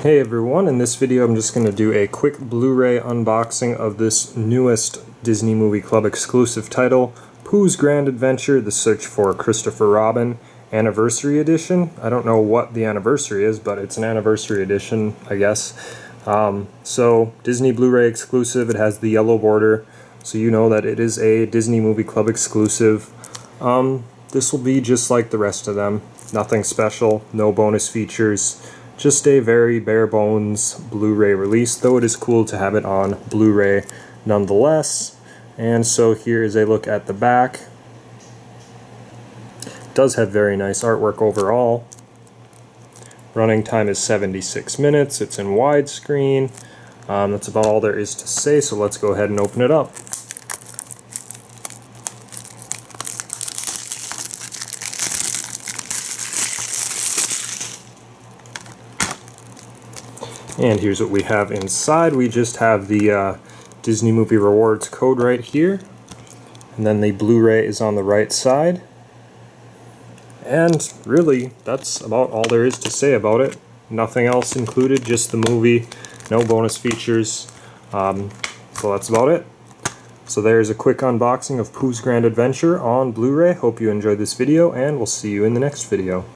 Hey everyone, in this video I'm just going to do a quick Blu-ray unboxing of this newest Disney Movie Club exclusive title, Pooh's Grand Adventure, The Search for Christopher Robin Anniversary Edition. I don't know what the anniversary is, but it's an anniversary edition, I guess. Um, so, Disney Blu-ray exclusive, it has the yellow border, so you know that it is a Disney Movie Club exclusive. Um, this will be just like the rest of them. Nothing special, no bonus features. Just a very bare bones Blu-ray release, though it is cool to have it on Blu-ray nonetheless. And so here is a look at the back. Does have very nice artwork overall. Running time is 76 minutes. It's in widescreen. Um, that's about all there is to say, so let's go ahead and open it up. And here's what we have inside. We just have the uh, Disney Movie Rewards code right here. And then the Blu-ray is on the right side. And really, that's about all there is to say about it. Nothing else included, just the movie, no bonus features. Um, so that's about it. So there's a quick unboxing of Pooh's Grand Adventure on Blu-ray. Hope you enjoyed this video, and we'll see you in the next video.